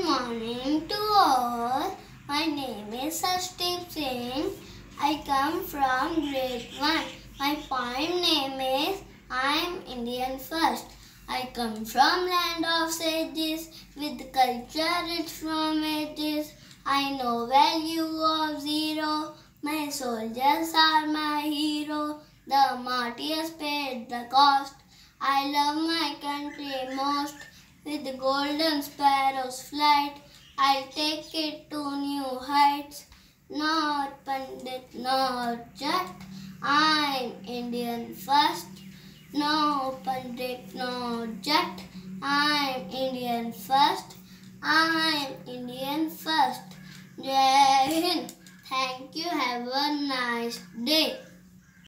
Good morning to all. My name is Harshdeep Singh. I come from grade 1. My poem name is I am Indian First. I come from land of sages with culture rich from ages. I know value of zero. My soldiers are my hero. The martyrs paid the cost. I love my country most. With the golden sparrow's flight, I'll take it to new heights. Not Pandit, not Jat, I'm Indian first. No Pandit, no Jat, I'm Indian first. I'm Indian first. Jai Hind. Thank you. Have a nice day.